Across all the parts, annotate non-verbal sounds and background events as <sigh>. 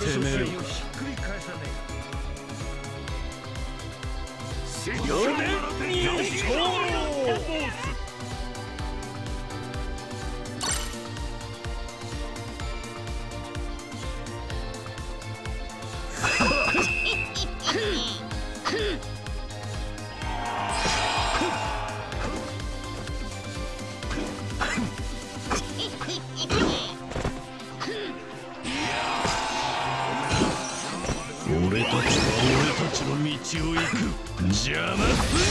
てめえ4年に勝俺ちを行く邪魔する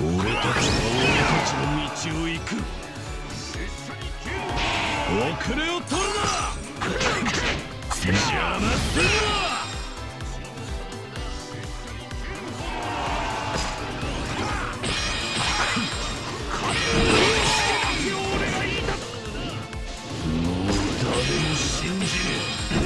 俺たちは俺たちの道を行く。遅れを取るな邪魔するなもう誰も信じねえ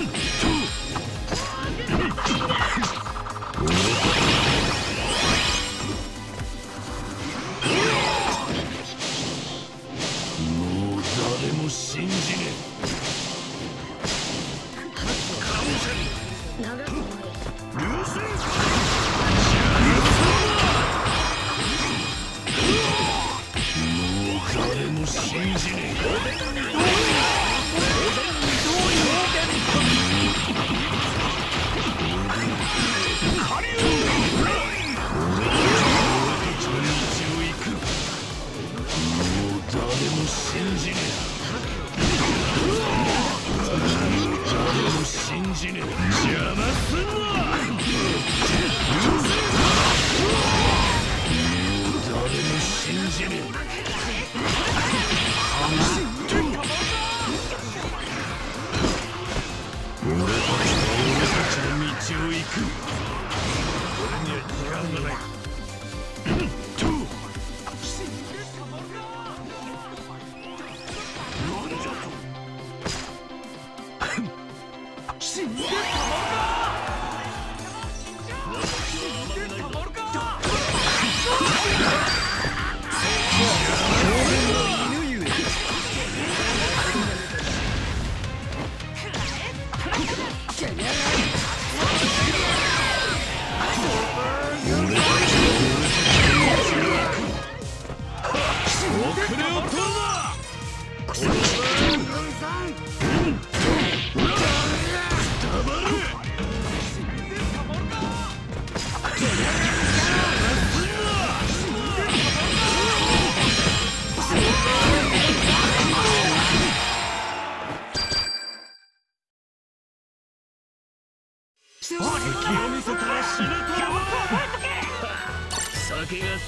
俺たちは俺たちの道を行く遅れを取るな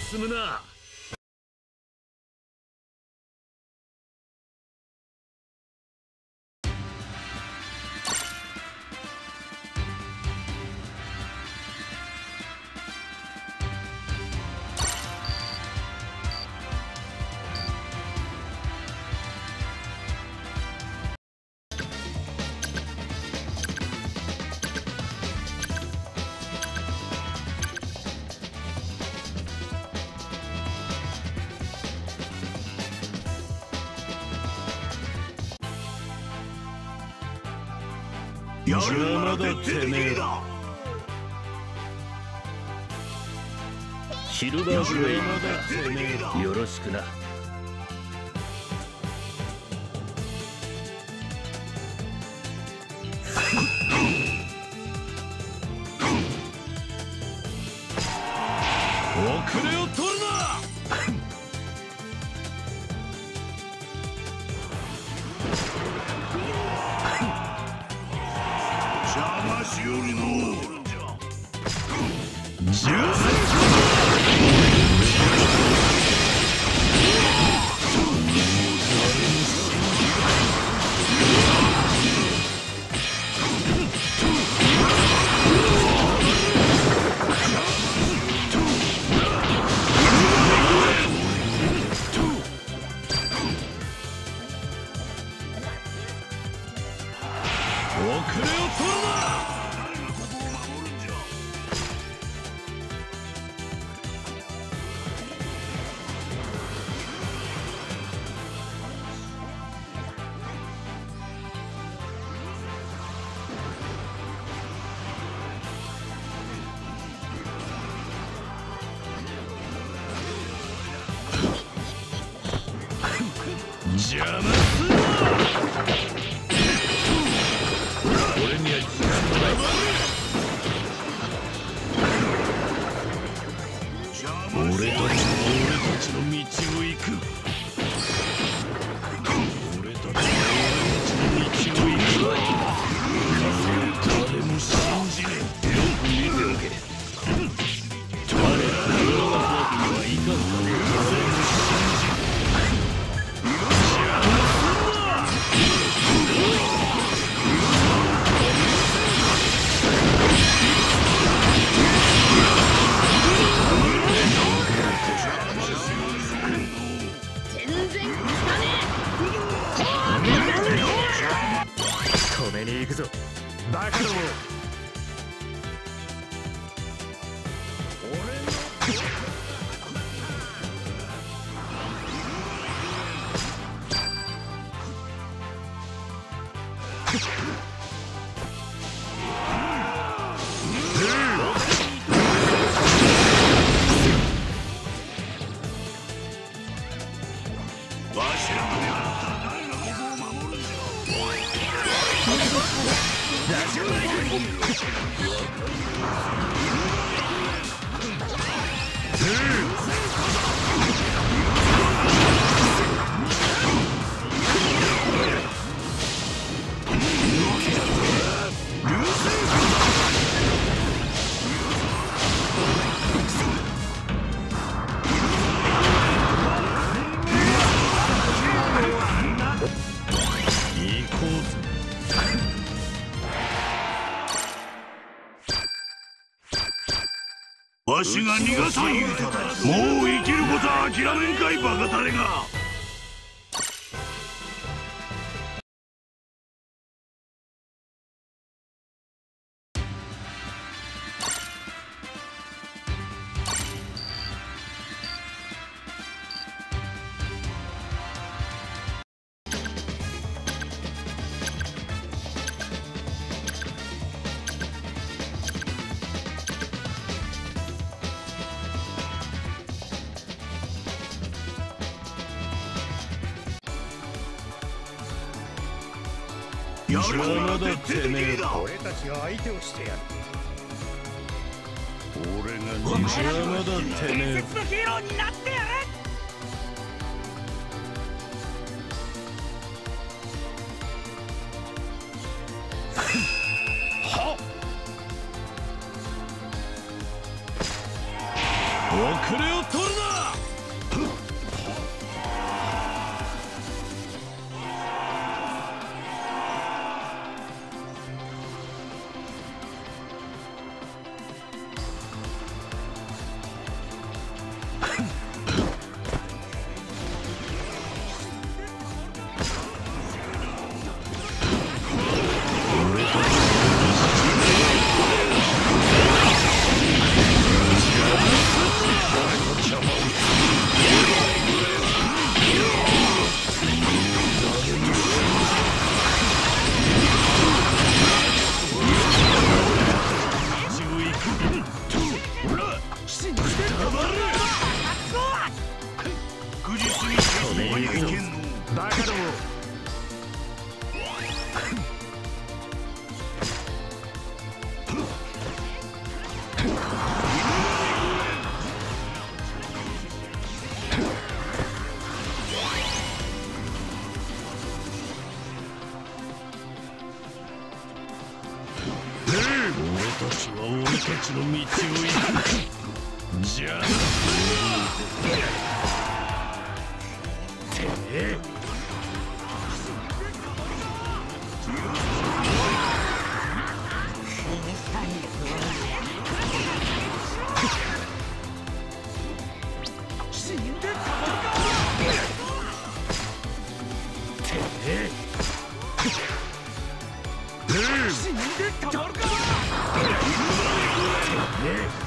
進むなやるなら出てめえだ。シルバーグレイ出てめえだよろしくな。よりの you <laughs> 逃がさん言うたもう生きることは諦めんかいバカタレが。やるなら徹底的にだ俺たちが相手をしてやる俺が邪魔だてめえのヒーローになっ。てやる遅れを取たちは俺たちの道を行くじゃあ。てめえ死んでたまてめえ死んでたまるか行こう Yes.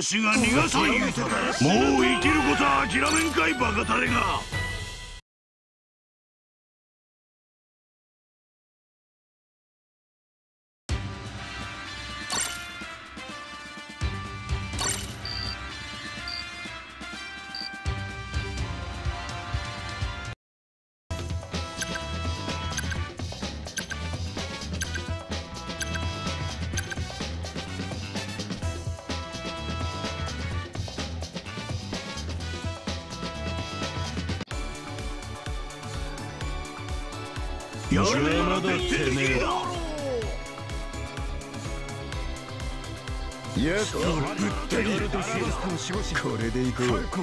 わしが逃がさん言うてもう生きることは諦めんかいバカタレが。やっとぶった切るこれでいこう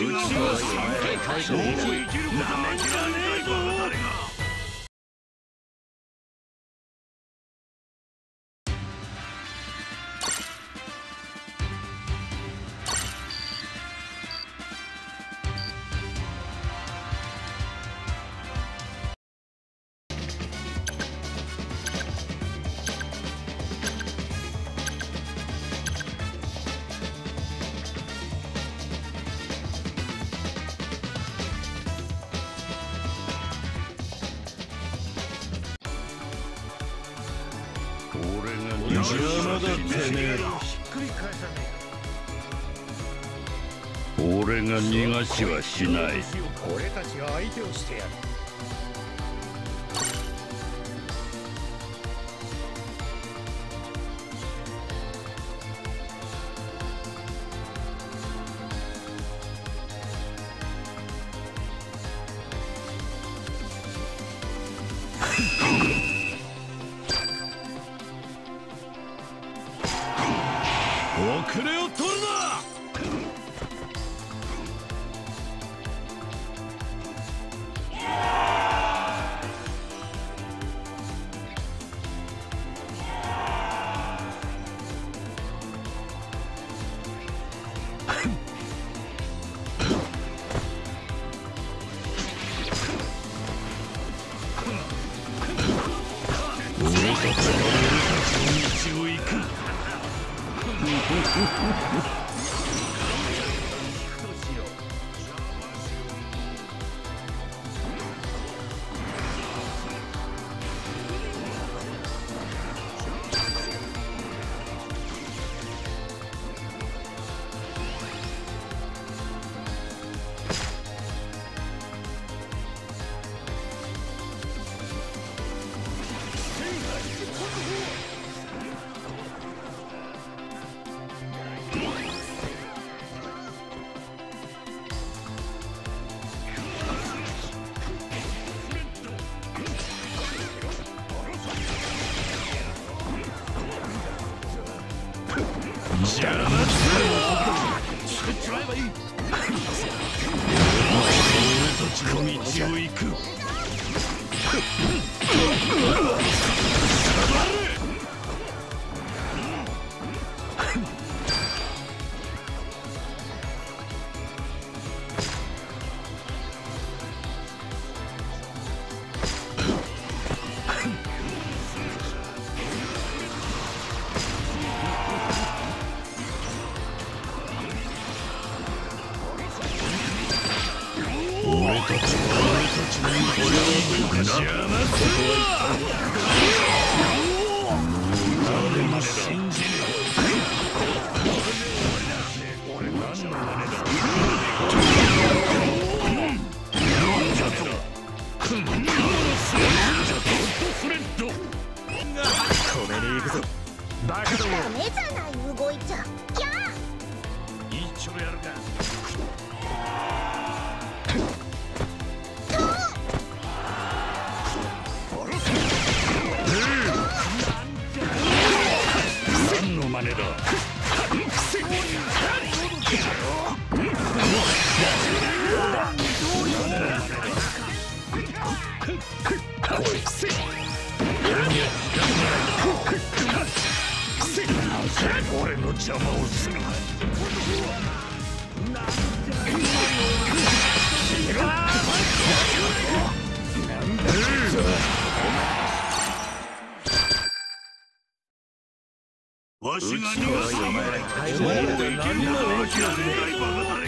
えわしが逃がさんもう生きること。俺が逃がしはしない。俺たちが相手をしてやる俺の邪魔をするな。わしが逃がすよもうでけるな諦めないバカだ